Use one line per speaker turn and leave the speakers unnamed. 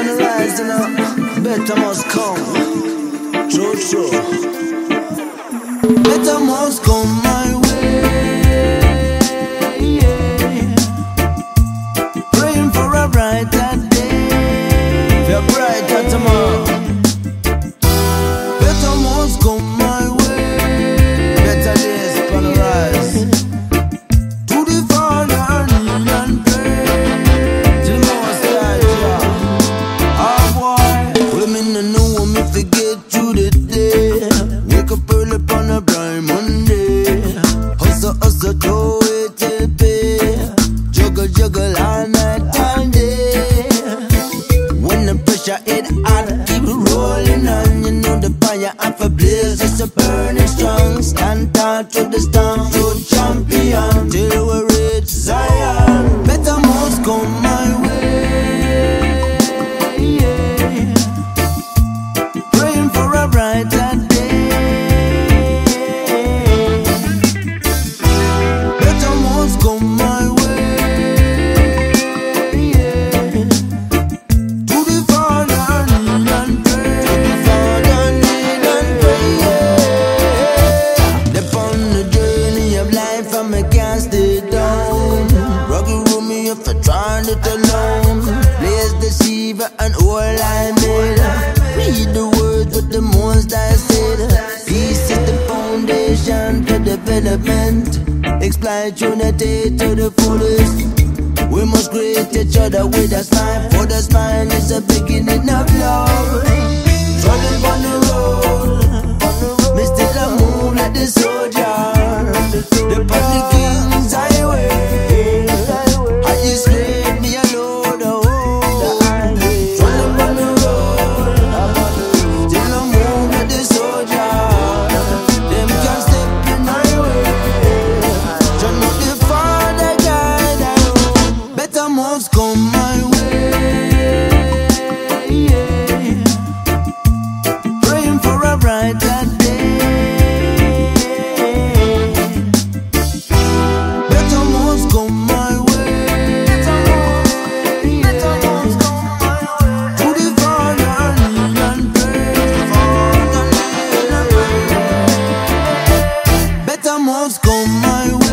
on the rise, you know. Better must come. True, true. Better must come Pressure hit hot, keep rolling on. You know the fire off a blaze, it's a burning strong. Stand tall to the storm, it alone. Place deceiver and all I made. Read the words what the most I said. Peace is the foundation for development. Exploit unity to the fullest. We must greet each other with a smile, for the smile is the beginning of love. Trotting on the road, go my way.